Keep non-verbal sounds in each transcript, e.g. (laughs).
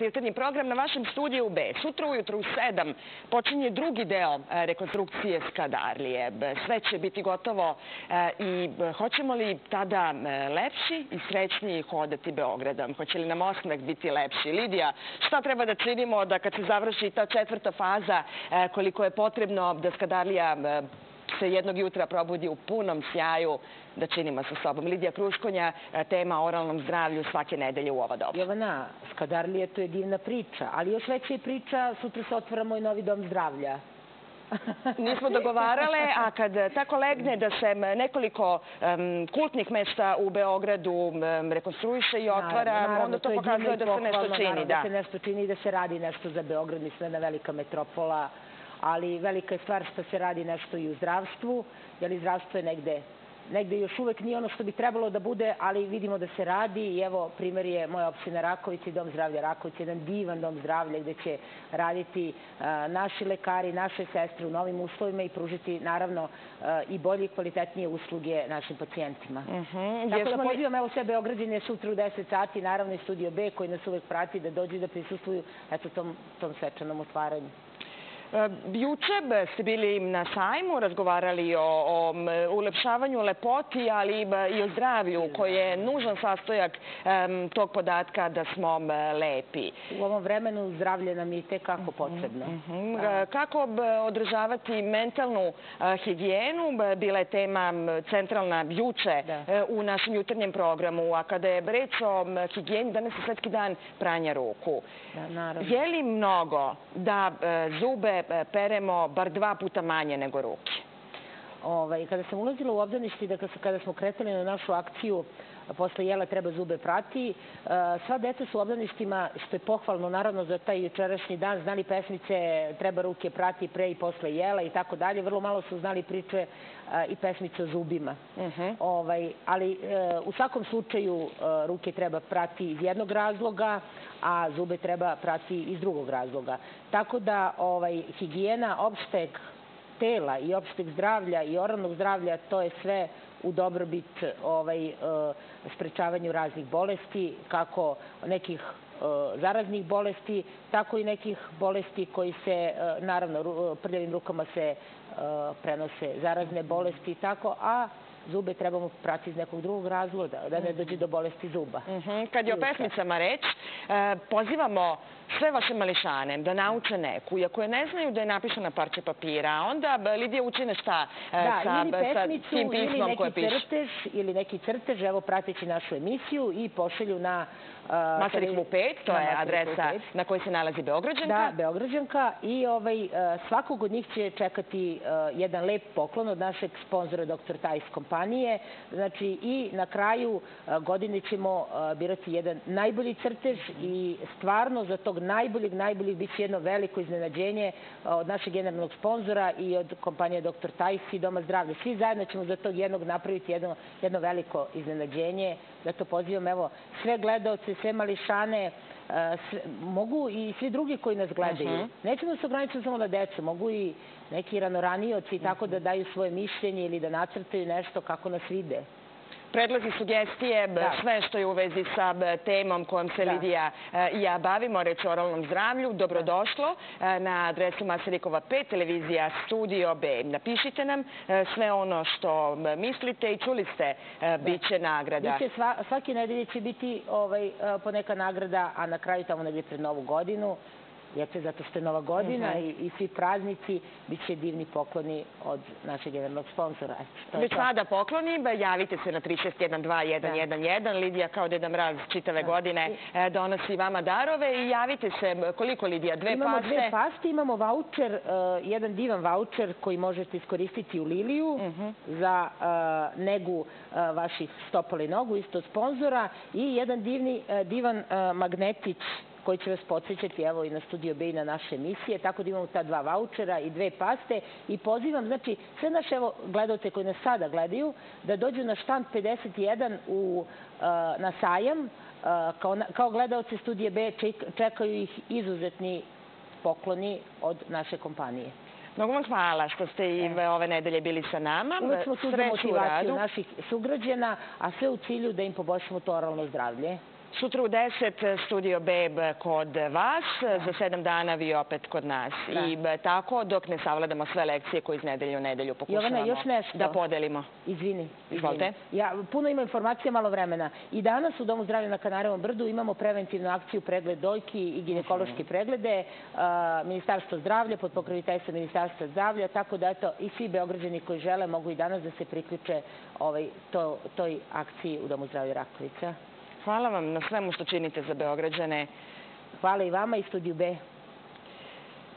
jutarnji program na vašem studiju B. Sutra ujutru u 7 počinje drugi deo e, rekonstrukcije Skadarlije. Sve će biti gotovo e, i hoćemo li tada e, lepši i srećniji hodati Beogradom? Hoće li nam osmeh biti lepši? Lidija, šta treba da činimo da kad se završi ta četvrta faza, koliko je potrebno da Skadarlija se jednog jutra probudi u punom sjaju da činimo sa sobom. Lidija Kruškonja, e, tema o oralnom zdravlju svake nedelje u ovo dobu. Jovana, Skadarlije, to je divna priča, ali još veća je priča, sutra se otvara moj novi dom zdravlja. (laughs) (laughs) Nismo dogovarale, a kad tako legne da se nekoliko um, kultnih mesta u Beogradu um, rekonstruiše i otvara, naravno, naravno, onda to, to pokazuje da se nešto čini. Naravno, da. da se nešto čini i da se radi nešto za Beograd, mislim, jedna velika metropola ali velika je stvar što se radi nešto i u zdravstvu, jer zdravstvo je negde negde još uvek nije ono što bi trebalo da bude, ali vidimo da se radi i evo primer je moja opština Raković i Dom zdravlja Raković, jedan divan dom zdravlja gde će raditi a, naši lekari, naše sestre u novim uslovima i pružiti naravno a, i bolje i kvalitetnije usluge našim pacijentima. Uh mhm. -huh. Tako da pozivam evo sve Beograđane sutra u 10 sati, naravno i Studio B koji nas uvek prati da dođu da prisustvuju eto tom, tom svečanom otvaranju. E, juče ste bili na sajmu, razgovarali o, o ulepšavanju lepoti, ali i o zdravlju, koji je nužan sastojak um, tog podatka da smo lepi. U ovom vremenu zdravlje nam je tekako potrebno. Mm -hmm. Kako održavati mentalnu higijenu? Bila je tema centralna juče da. E, u našem jutarnjem programu, a kada je reč o higijeni, danas je svetski dan pranja ruku. Da. Je li mnogo da e, zube E, peremo bar dva puta manje nego ruke. Ovaj, kada sam ulazila u obdanište, da kada smo kretali na našu akciju posle jela treba zube prati. E, sva deca su u obdaništima, što je pohvalno naravno za taj jučerašnji dan, znali pesmice treba ruke prati pre i posle jela i tako dalje. Vrlo malo su znali priče e, i pesmice o zubima. Uh mhm. -huh. ovaj, ali u svakom slučaju ruke treba prati iz jednog razloga, a zube treba prati iz drugog razloga. Tako da ovaj, higijena opšteg tela i opšteg zdravlja i oralnog zdravlja, to je sve u dobrobit ovaj, e, sprečavanju raznih bolesti, kako nekih e, zaraznih bolesti, tako i nekih bolesti koji se, e, naravno, prljavim rukama se prenose. Zarazne bolesti i tako, a zube trebamo prati iz nekog drugog razloga, da ne dođe do bolesti zuba. Mhm. Kad je o pesmicama reč, pozivamo sve vaše mališane da nauče neku, iako je ne znaju da je napišu na parče papira, onda Lidija učine šta e, da, sa, sa tim pismom koje piše? Crtež, ili neki crtež, evo prateći našu emisiju i pošelju na Uh, Masarikovu 5, to je adresa na kojoj se nalazi Beograđanka. Da, Beograđanka i ovaj, uh, svakog od njih će čekati uh, jedan lep poklon od našeg sponzora Dr. Tajs kompanije. Znači i na kraju godine ćemo birati jedan najbolji crtež i stvarno za tog najboljeg, najboljeg biće jedno veliko iznenađenje od našeg generalnog sponzora i od kompanije Dr. Tajs i Doma zdravlja. Svi zajedno ćemo za tog jednog napraviti jedno, jedno veliko iznenađenje. Zato pozivam evo sve gledalce, sve mališane, mogu i svi drugi koji nas gledaju. Uh mhm. -huh. Nećemo se ograničiti samo na decu, mogu i neki ranoranioci tako da daju svoje mišljenje ili da nacrtaju nešto kako nas vide predlozi, sugestije, da. sve što je u vezi sa temom kojom se da. Lidija e, i ja bavimo, reč o oralnom zdravlju, dobrodošlo e, na adresu Masarikova 5, televizija Studio B. Napišite nam e, sve ono što mislite i čuli ste, da. biće nagrada. Biće sva, svake nedelje će biti ovaj, poneka nagrada, a na kraju tamo negdje pred novu godinu jeste, zato što je Nova godina mhm. i, i svi praznici, bit će divni pokloni od našeg generalnog sponsora. Već sada pokloni, javite se na 3612111. Da. Lidija kao Deda Mraz čitave da. godine e, donosi vama darove i javite se koliko Lidija, dve imamo paste? Imamo dve paste, imamo voucher, uh, jedan divan voucher koji možete iskoristiti u Liliju mhm. za uh, negu vaših stopala i nogu, isto sponzora i jedan divni, divan magnetić koji će vas podsjećati evo i na Studio B i na naše emisije, tako da imamo ta dva vouchera i dve paste i pozivam, znači, sve naše evo, gledalce koji nas sada gledaju, da dođu na štand 51 u, uh, na sajam, uh, kao, kao gledalce Studije B čekaju ih izuzetni pokloni od naše kompanije. Mnogo vam hvala što ste i e. ove nedelje bili sa nama. Uvijek smo tu za motivaciju naših sugrađena, a sve u cilju da im poboljšamo to oralno zdravlje. Sutra u 10 studio Beb kod vas, za sedam dana vi opet kod nas. Da. I tako dok ne savladamo sve lekcije koje iz nedelje u nedelju pokušavamo Jovana, još nešto. da podelimo. Izvini. Izvolite. Ja, puno ima informacija, malo vremena. I danas u Domu zdravlja na Kanarevom brdu imamo preventivnu akciju pregled dojki i ginekološke preglede. A, Ministarstvo zdravlja, pod pokroviteljstvom Ministarstva zdravlja, tako da eto i svi beograđani koji žele mogu i danas da se priključe ovaj, to, toj akciji u Domu zdravlja Rakovica. Hvala vam na svemu što činite za Beograđane. Hvala i vama i Studiju B.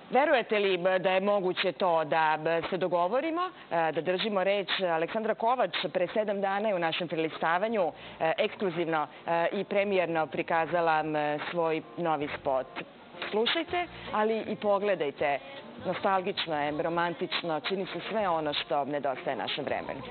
Verujete li da je moguće to da se dogovorimo, e, da držimo reč Aleksandra Kovač pre sedam dana je u našem prelistavanju e, ekskluzivno e, i premijerno prikazala svoj novi spot. Slušajte, ali i pogledajte. Nostalgično je, romantično, čini se sve ono što nedostaje našem vremenu.